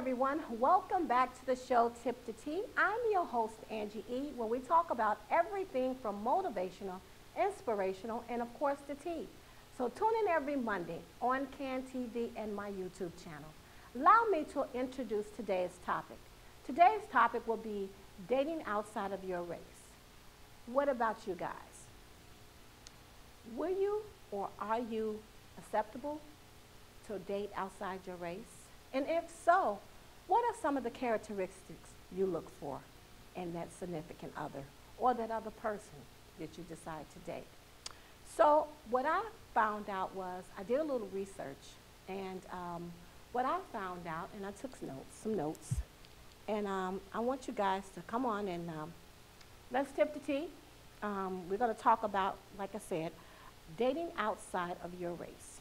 everyone. Welcome back to the show Tip the Tea. I'm your host, Angie E., where we talk about everything from motivational, inspirational, and of course, the tea. So tune in every Monday on CAN TV and my YouTube channel. Allow me to introduce today's topic. Today's topic will be dating outside of your race. What about you guys? Will you or are you acceptable to date outside your race? And if so, what are some of the characteristics you look for in that significant other or that other person that you decide to date? So what I found out was I did a little research and um, what I found out, and I took notes, some notes, and um, I want you guys to come on and um, let's tip the tea. Um, we're going to talk about, like I said, dating outside of your race.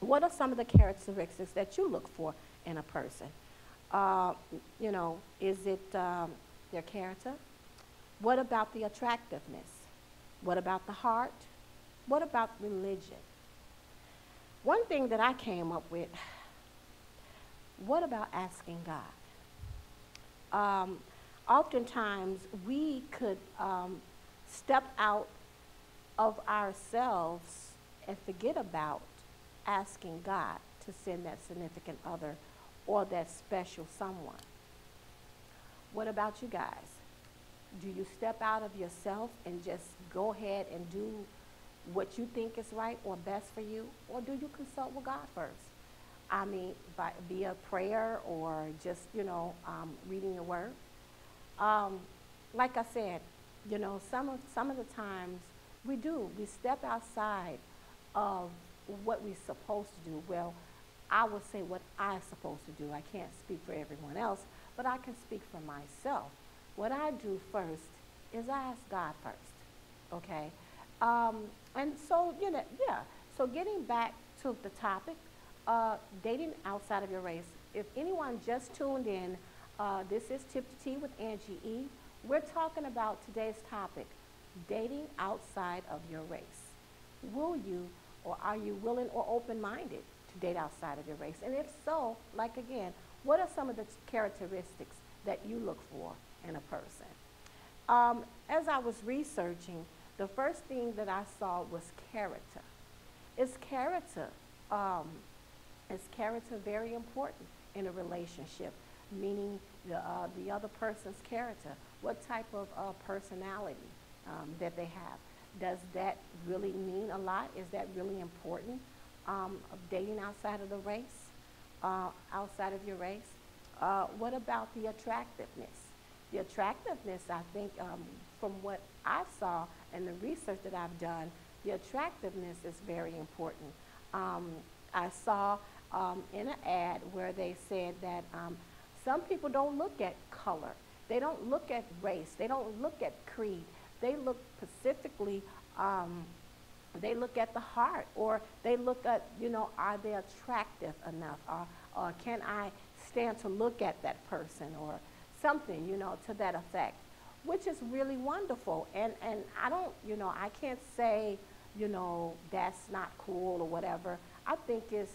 What are some of the characteristics that you look for in a person? Uh, you know, is it um, their character? What about the attractiveness? What about the heart? What about religion? One thing that I came up with, what about asking God? Um, oftentimes we could um, step out of ourselves and forget about asking God to send that significant other or that special someone. What about you guys? Do you step out of yourself and just go ahead and do what you think is right or best for you? Or do you consult with God first? I mean, by, via prayer or just, you know, um, reading the word. Um, like I said, you know, some of, some of the times we do, we step outside of what we're supposed to do. Well, I will say what I'm supposed to do. I can't speak for everyone else, but I can speak for myself. What I do first is I ask God first, okay? Um, and so, you know, yeah. So getting back to the topic, uh, dating outside of your race. If anyone just tuned in, uh, this is Tip the Tea with Angie E. We're talking about today's topic, dating outside of your race. Will you or are you willing or open-minded date outside of your race? And if so, like again, what are some of the characteristics that you look for in a person? Um, as I was researching, the first thing that I saw was character. Is character, um, is character very important in a relationship? Meaning the, uh, the other person's character. What type of uh, personality um, that they have does that really mean a lot? Is that really important um, of dating outside of the race, uh, outside of your race? Uh, what about the attractiveness? The attractiveness, I think, um, from what I saw and the research that I've done, the attractiveness is very important. Um, I saw um, in an ad where they said that um, some people don't look at color. They don't look at race. They don't look at creed. They look specifically, um, they look at the heart or they look at, you know, are they attractive enough or, or can I stand to look at that person or something, you know, to that effect, which is really wonderful. And, and I don't, you know, I can't say, you know, that's not cool or whatever. I think it's,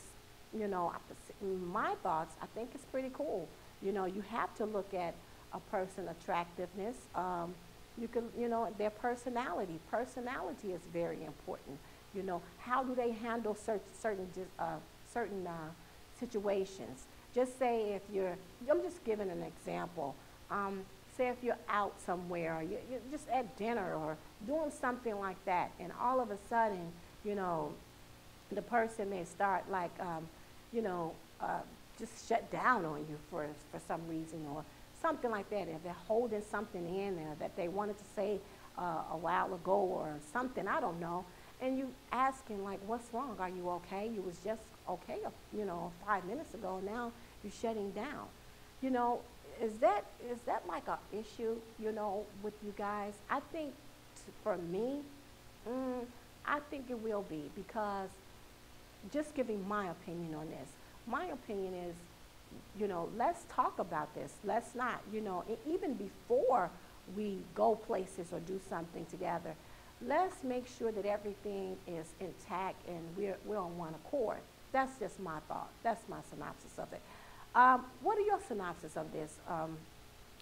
you know, my thoughts, I think it's pretty cool. You know, you have to look at a person attractiveness. Um, you can, you know, their personality. Personality is very important. You know, how do they handle certain certain uh, certain uh, situations? Just say if you're, I'm just giving an example. Um, say if you're out somewhere, or you, you're just at dinner or doing something like that, and all of a sudden, you know, the person may start like, um, you know, uh, just shut down on you for, for some reason or something like that. If they're holding something in there that they wanted to say uh, a while ago or something, I don't know. And you asking like, what's wrong? Are you okay? You was just okay, you know, five minutes ago. Now you're shutting down. You know, is that is that like an issue? You know, with you guys? I think for me, mm, I think it will be because just giving my opinion on this. My opinion is you know, let's talk about this. Let's not, you know, even before we go places or do something together, let's make sure that everything is intact and we're, we're on one accord. That's just my thought. That's my synopsis of it. Um, what are your synopsis of this? Um,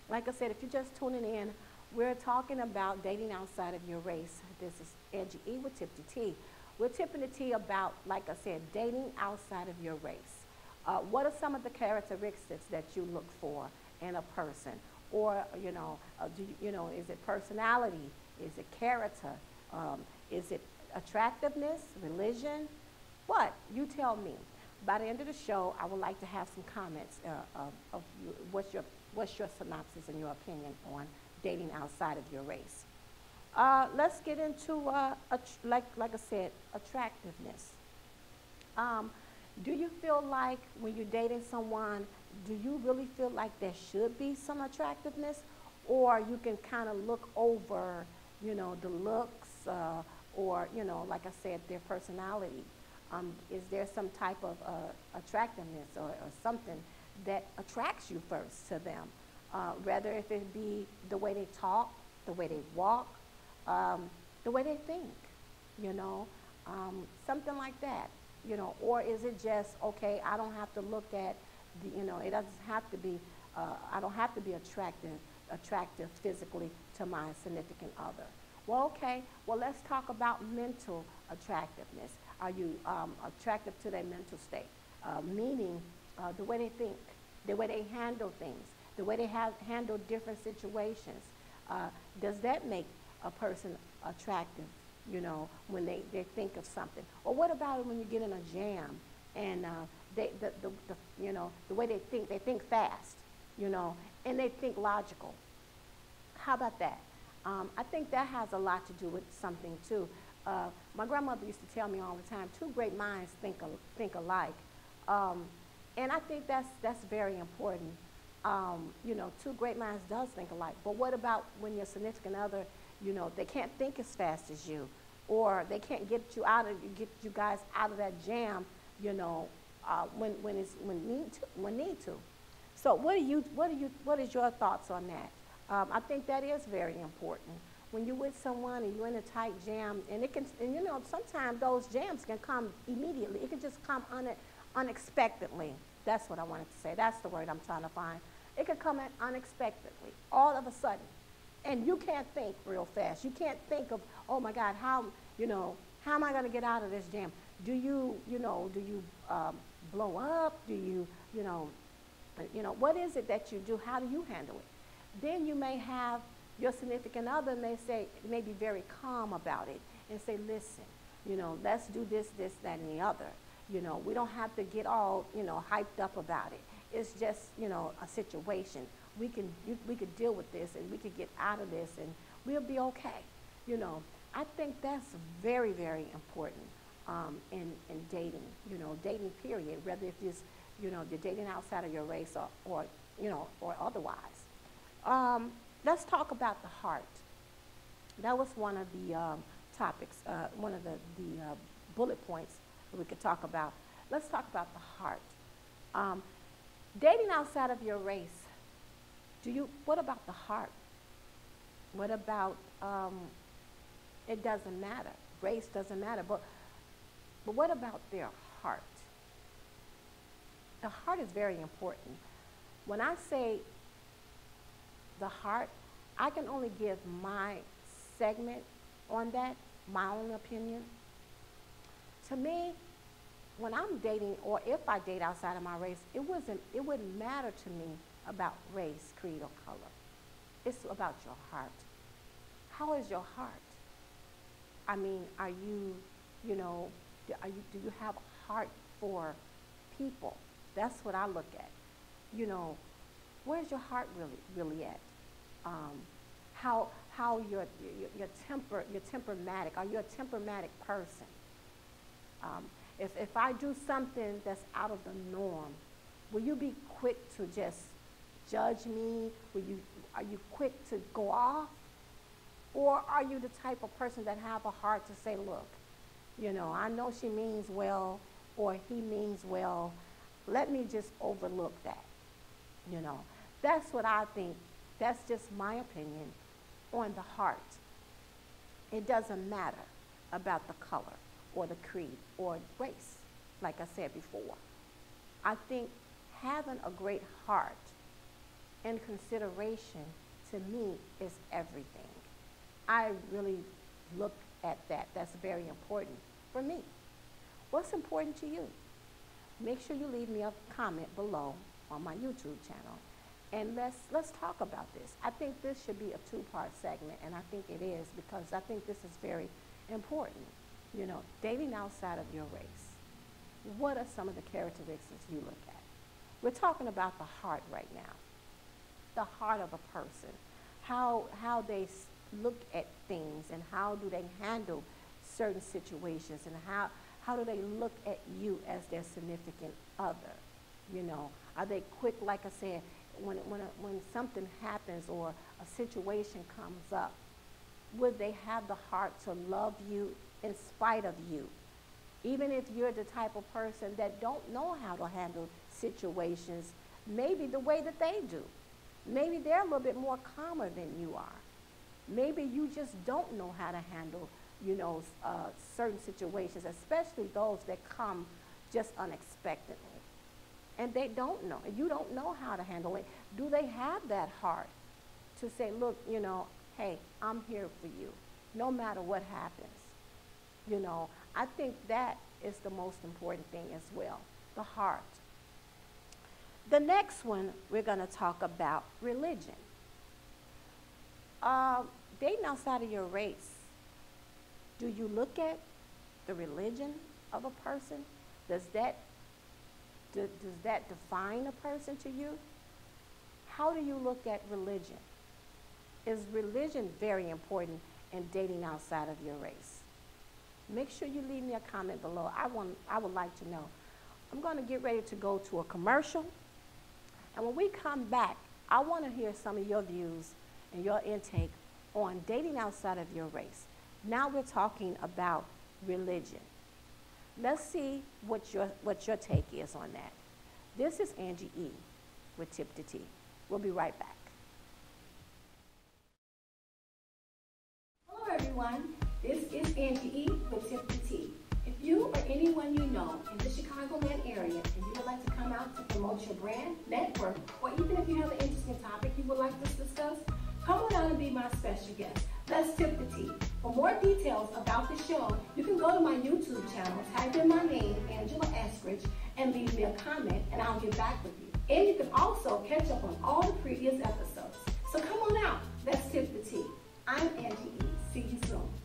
like I said, if you're just tuning in, we're talking about dating outside of your race. This is Angie E with Tip the Tea. We're tipping the Tea about, like I said, dating outside of your race. Uh, what are some of the characteristics that you look for in a person? Or, you know, uh, do you, you know, is it personality? Is it character? Um, is it attractiveness, religion? What? You tell me. By the end of the show, I would like to have some comments uh, of, of what's your what's your synopsis and your opinion on dating outside of your race. Uh, let's get into uh, like like I said, attractiveness. Um, do you feel like when you're dating someone, do you really feel like there should be some attractiveness, or you can kind of look over, you know, the looks, uh, or you know, like I said, their personality? Um, is there some type of uh, attractiveness or, or, something that attracts you first to them? Uh, whether if it be the way they talk, the way they walk, um, the way they think, you know, um, something like that, you know, or is it just okay? I don't have to look at the, you know, it doesn't have to be. Uh, I don't have to be attractive, attractive physically to my significant other. Well, okay. Well, let's talk about mental attractiveness. Are you um, attractive to their mental state? Uh, meaning uh, the way they think, the way they handle things, the way they have handle different situations. Uh, does that make a person attractive, you know, when they, they think of something? Or what about when you get in a jam and uh, they, the, the, the, you know, the way they think, they think fast, you know, and they think logical. How about that? Um, I think that has a lot to do with something too. Uh, my grandmother used to tell me all the time, two great minds think, al think alike. Um, and I think that's, that's very important. Um, you know, two great minds does think alike. But what about when your significant other, you know, they can't think as fast as you, or they can't get you out of, get you guys out of that jam, you know, uh, when, when, it's, when, need to, when need to. So what, do you, what, do you, what is your thoughts on that? Um, I think that is very important when you're with someone and you're in a tight jam, and it can, and you know, sometimes those jams can come immediately. It can just come un unexpectedly. That's what I wanted to say. That's the word I'm trying to find. It can come unexpectedly, all of a sudden. And you can't think real fast. You can't think of, oh my God, how, you know, how am I going to get out of this jam? Do you, you know, do you um, blow up? Do you, you know, you know, what is it that you do? How do you handle it? Then you may have your significant other may say, may be very calm about it and say, listen, you know, let's do this, this, that, and the other. You know, we don't have to get all, you know, hyped up about it. It's just, you know, a situation. We can, we could deal with this and we could get out of this and we'll be okay. You know, I think that's very, very important um, in, in dating, you know, dating period, whether if it's, you know, you're dating outside of your race or, or you know, or otherwise. Um, let's talk about the heart. That was one of the um, topics, uh, one of the, the uh, bullet points that we could talk about. Let's talk about the heart. Um, dating outside of your race, do you, what about the heart? What about, um, it doesn't matter. Race doesn't matter. But, but what about their heart? The heart is very important. When I say the heart, I can only give my segment on that, my own opinion. To me, when I'm dating or if I date outside of my race, it wasn't it wouldn't matter to me about race, creed, or color. It's about your heart. How is your heart? I mean, are you, you know, do, are you, do you have a heart for people? That's what I look at. You know, where's your heart really, really at? um, how, how you're, you're, you're, temper, you're temperamatic. Are you a temperamatic person? Um, if, if I do something that's out of the norm, will you be quick to just judge me? Will you, are you quick to go off? Or are you the type of person that have a heart to say, look, you know, I know she means well or he means well. Let me just overlook that. You know, that's what I think that's just my opinion on the heart. It doesn't matter about the color or the creed or race, like I said before. I think having a great heart and consideration to me is everything. I really look at that. That's very important for me. What's important to you? Make sure you leave me a comment below on my YouTube channel and let's let's talk about this. I think this should be a two-part segment, and I think it is because I think this is very important. You know, dating outside of your race. What are some of the characteristics you look at? We're talking about the heart right now. The heart of a person, how how they look at things, and how do they handle certain situations, and how how do they look at you as their significant other? You know, are they quick, like I said, when, when, when something happens or a situation comes up, would they have the heart to love you in spite of you? Even if you're the type of person that don't know how to handle situations, maybe the way that they do. Maybe they're a little bit more calmer than you are. Maybe you just don't know how to handle, you know, uh, certain situations, especially those that come just unexpectedly and they don't know. You don't know how to handle it. Do they have that heart to say, look, you know, hey, I'm here for you, no matter what happens? You know, I think that is the most important thing as well, the heart. The next one, we're going to talk about religion. Uh, dating outside of your race, do you look at the religion of a person? Does that do, does that define a person to you? How do you look at religion? Is religion very important in dating outside of your race? Make sure you leave me a comment below. I, want, I would like to know. I'm going to get ready to go to a commercial. And when we come back, I want to hear some of your views and your intake on dating outside of your race. Now we're talking about religion. Let's see what your, what your take is on that. This is Angie E. with Tip the Tea. We'll be right back. Hello, everyone. This is Angie E. with Tip the Tea. If you or anyone you know in the Chicagoland area like to come out to promote your brand, network, or even if you have an interesting topic you would like to discuss, come on out and be my special guest. Let's tip the tea. For more details about the show, you can go to my YouTube channel, type in my name, Angela Eskridge, and leave me a comment, and I'll get back with you. And you can also catch up on all the previous episodes. So come on out. Let's tip the tea. I'm Angie E. See you soon.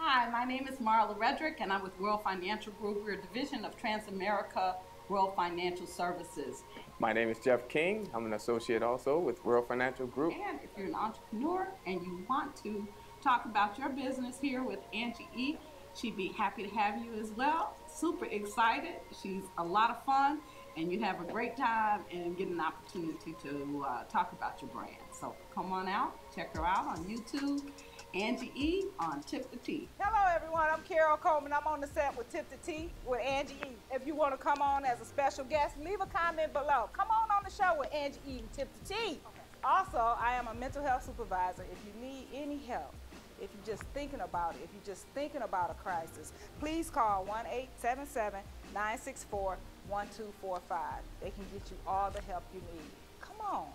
Hi, my name is Marla Redrick, and I'm with World Financial Group. We're a division of Transamerica World Financial Services. My name is Jeff King. I'm an associate also with World Financial Group. And if you're an entrepreneur and you want to talk about your business here with Angie E, she'd be happy to have you as well. Super excited. She's a lot of fun and you have a great time and get an opportunity to uh, talk about your brand. So come on out, check her out on YouTube Angie E on Tip the Tea. Hello, everyone. I'm Carol Coleman. I'm on the set with Tip the Tea with Angie E. If you want to come on as a special guest, leave a comment below. Come on on the show with Angie E and Tip the Tea. Okay. Also, I am a mental health supervisor. If you need any help, if you're just thinking about it, if you're just thinking about a crisis, please call 1 877 964 1245. They can get you all the help you need. Come on.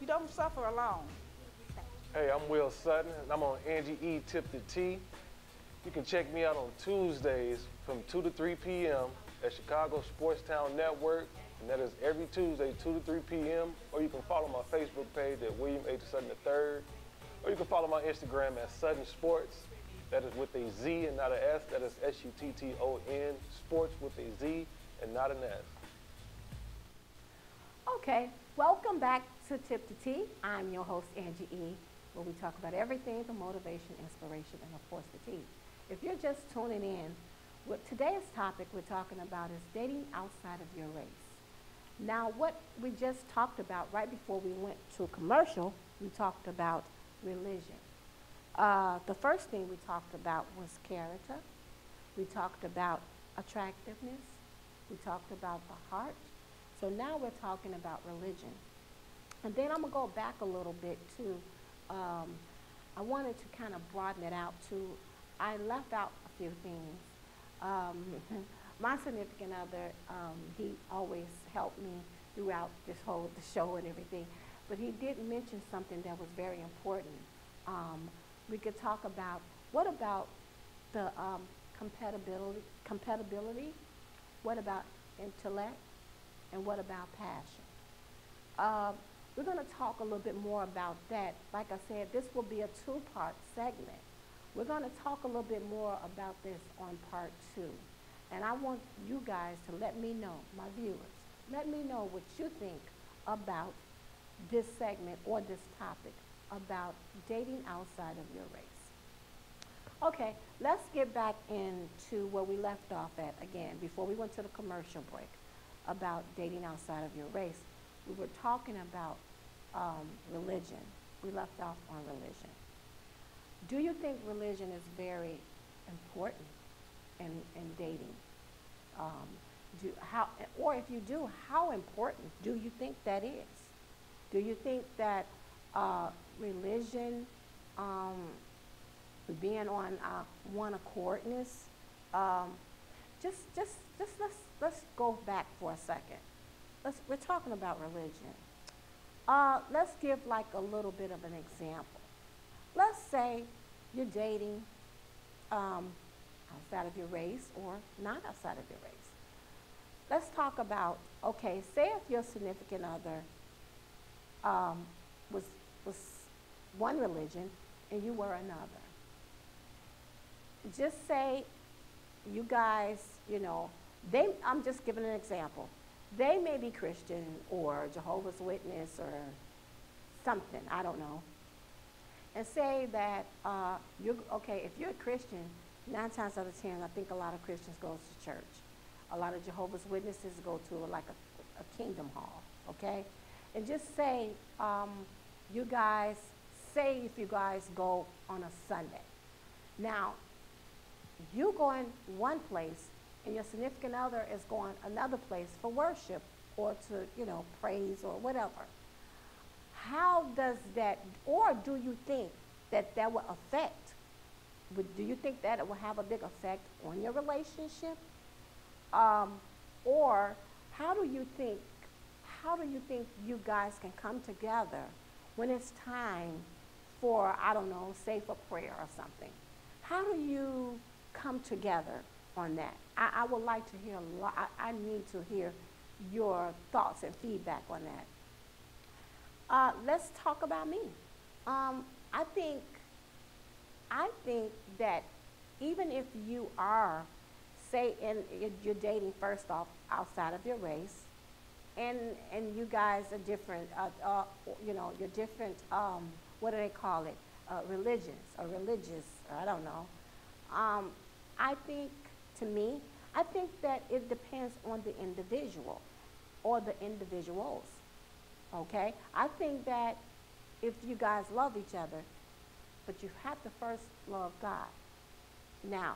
You don't suffer alone. Hey, I'm Will Sutton, and I'm on Angie E. Tip the Tea. You can check me out on Tuesdays from 2 to 3 p.m. at Chicago Sportstown Network, and that is every Tuesday, 2 to 3 p.m. Or you can follow my Facebook page at William H. Sutton III, or you can follow my Instagram at Sutton Sports. That is with a Z and not an S. That is S-U-T-T-O-N, sports with a Z and not an S. Okay, welcome back to Tip the Tea. I'm your host, Angie E where we talk about everything from motivation, inspiration, and of course the tea. If you're just tuning in, what today's topic we're talking about is dating outside of your race. Now, what we just talked about right before we went to a commercial, we talked about religion. Uh, the first thing we talked about was character. We talked about attractiveness. We talked about the heart. So now we're talking about religion. And then I'm going to go back a little bit to um, I wanted to kind of broaden it out to, I left out a few things. Um, my significant other, um, he always helped me throughout this whole the show and everything. But he did mention something that was very important. Um, we could talk about what about the um, compatibility, compatibility? What about intellect? And what about passion? Uh, we're going to talk a little bit more about that. Like I said, this will be a two-part segment. We're going to talk a little bit more about this on part two. And I want you guys to let me know, my viewers, let me know what you think about this segment or this topic about dating outside of your race. Okay, let's get back into where we left off at again before we went to the commercial break about dating outside of your race. We were talking about um, religion. We left off on religion. Do you think religion is very important in, in dating? Um, do, how, or if you do, how important do you think that is? Do you think that uh, religion, um, being on uh, one accordness, um, just, just, just let's, let's go back for a second. Let's, we're talking about religion. Uh, let's give like a little bit of an example. Let's say you're dating um, outside of your race or not outside of your race. Let's talk about, okay, say if your significant other um, was, was one religion and you were another. Just say you guys, you know, they, I'm just giving an example. They may be Christian or Jehovah's Witness or something, I don't know. And say that uh, you're, okay, if you're a Christian, nine times out of ten, I think a lot of Christians go to church. A lot of Jehovah's Witnesses go to like a, a kingdom hall, okay? And just say, um, you guys, say if you guys go on a Sunday. Now, you going one place and your significant other is going another place for worship or to, you know, praise or whatever. How does that, or do you think that that will affect, do you think that it will have a big effect on your relationship? Um, or how do you think, how do you think you guys can come together when it's time for, I don't know, say for prayer or something? How do you come together on that? I, I would like to hear a lot, I, I need to hear your thoughts and feedback on that. Uh, let's talk about me. Um, I think, I think that even if you are, say, in, you're dating first off outside of your race, and and you guys are different, uh, uh, you know, you're different. Um, what do they call it? Uh, religions or religious? I don't know. Um, I think, to me, I think that it depends on the individual or the individuals. Okay? I think that if you guys love each other, but you have to first love God. Now,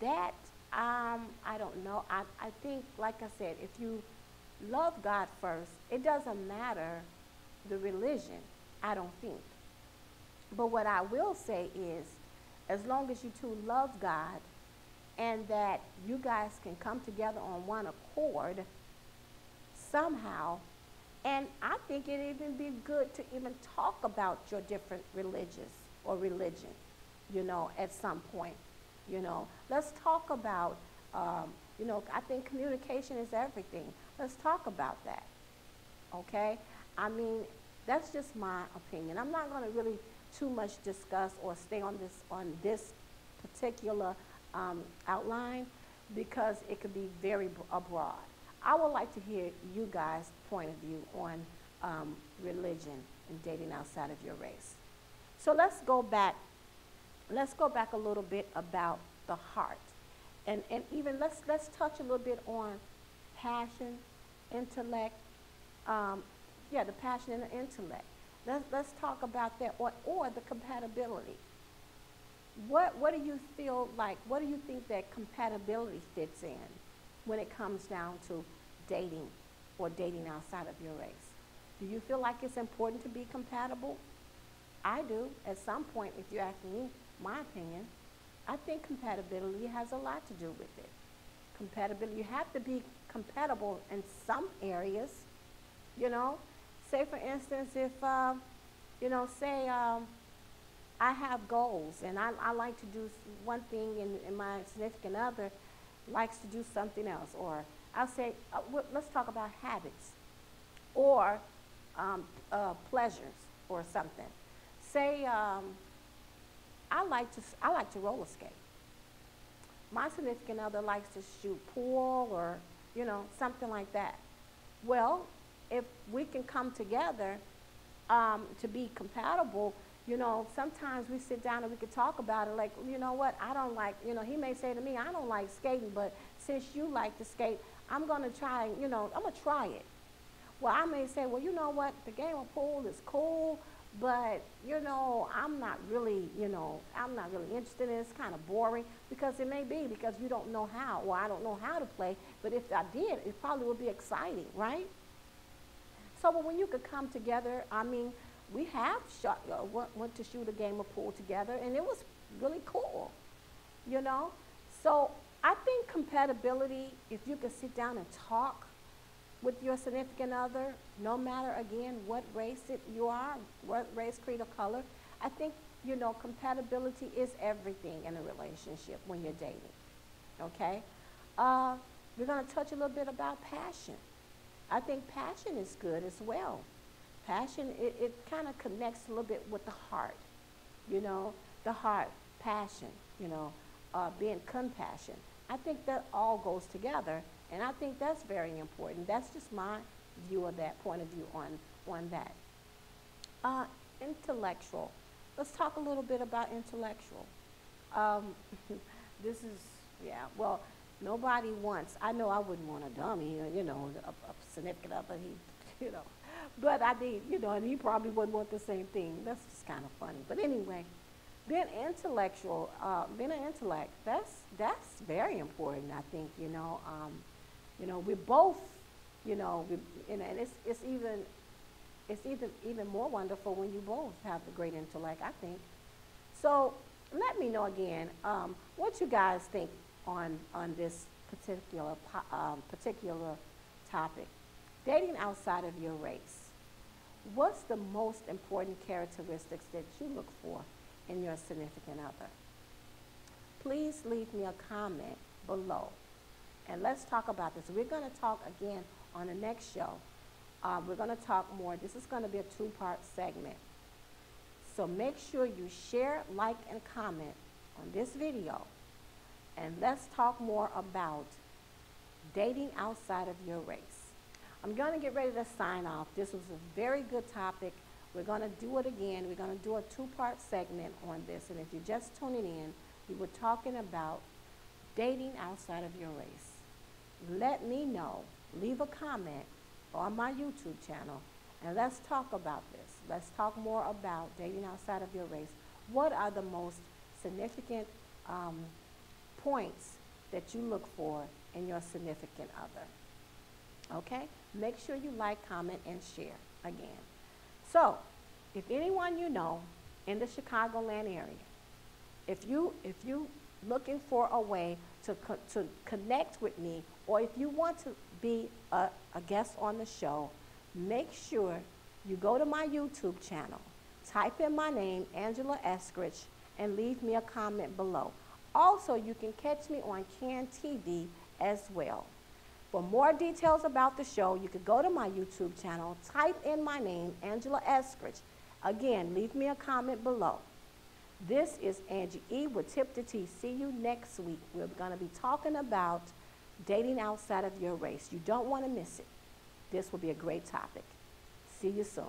that, um, I don't know. I, I think, like I said, if you love God first, it doesn't matter the religion, I don't think. But what I will say is, as long as you two love God and that you guys can come together on one accord somehow, and I think it'd even be good to even talk about your different religious or religion, you know, at some point. You know, let's talk about, um, you know, I think communication is everything. Let's talk about that. Okay? I mean, that's just my opinion. I'm not going to really too much discuss or stay on this on this particular um, outline because it could be very broad. I would like to hear you guys' point of view on um, religion and dating outside of your race. So let's go back. Let's go back a little bit about the heart, and and even let's let's touch a little bit on passion, intellect. Um, yeah, the passion and the intellect. Let's let's talk about that, or or the compatibility. What what do you feel like? What do you think that compatibility fits in? when it comes down to dating or dating outside of your race? Do you feel like it's important to be compatible? I do. At some point, if you ask me my opinion, I think compatibility has a lot to do with it. compatibility. You have to be compatible in some areas, you know. Say, for instance, if, um, you know, say um, I have goals and I, I like to do one thing and, and my significant other likes to do something else. Or I'll say, uh, let's talk about habits or um, uh, pleasures or something. Say, um, I like to I like to roller skate. My significant other likes to shoot pool or you know something like that. Well, if we can come together um, to be compatible, you know, sometimes we sit down and we could talk about it. Like, you know what? I don't like. You know, he may say to me, I don't like skating, but since you like to skate, I'm gonna try. You know, I'm gonna try it. Well, I may say, well, you know what, the game of pool is cool, but you know, I'm not really, you know, I'm not really interested in it. It's kind of boring because it may be because you don't know how, or I don't know how to play. But if I did, it probably would be exciting, right? So well, when you could come together, I mean, we have shot, uh, went, went to shoot a game of pool together, and it was really cool, you know. So I think compatibility, if you can sit down and talk with your significant other, no matter again what race it you are, what race, creed, or color, I think you know compatibility is everything in a relationship when you're dating. Okay, uh, we're going to touch a little bit about passion. I think passion is good as well. Passion it, it kind of connects a little bit with the heart. You know, the heart, passion. You know, uh, being compassion. I think that all goes together, and I think that's very important. That's just my view of that point of view on on that. Uh, intellectual. Let's talk a little bit about intellectual. Um, this is yeah. Well, nobody wants. I know I wouldn't want a dummy. You know, a, a significant other. He, you know, but I think you know, and he probably wouldn't want the same thing. That's just kind of funny. But anyway, being intellectual, uh, being an intellect, that's that's very important. I think you know, um, you know, we're both, you know, we, you know, and it's it's even it's even even more wonderful when you both have a great intellect. I think. So let me know again um, what you guys think on on this particular um, particular topic, dating outside of your race. What's the most important characteristics that you look for in your significant other? Please leave me a comment below. And let's talk about this. We're going to talk again on the next show. Uh, we're going to talk more. This is going to be a two part segment. So make sure you share, like, and comment on this video. And let's talk more about dating outside of your race. I'm going to get ready to sign off. This was a very good topic. We're going to do it again. We're going to do a two-part segment on this. And if you're just tuning in, we were talking about dating outside of your race. Let me know. Leave a comment on my YouTube channel, and let's talk about this. Let's talk more about dating outside of your race. What are the most significant um, points that you look for in your significant other? Okay? Make sure you like, comment, and share again. So, if anyone you know in the Chicagoland area, if you if you looking for a way to co- to connect with me, or if you want to be a, a guest on the show, make sure you go to my YouTube channel, type in my name, Angela Eskridge, and leave me a comment below. Also, you can catch me on CAN TV as well. For more details about the show, you could go to my YouTube channel, type in my name, Angela Eskridge. Again, leave me a comment below. This is Angie E with Tip the Tea. See you next week. We're going to be talking about dating outside of your race. You don't want to miss it. This will be a great topic. See you soon.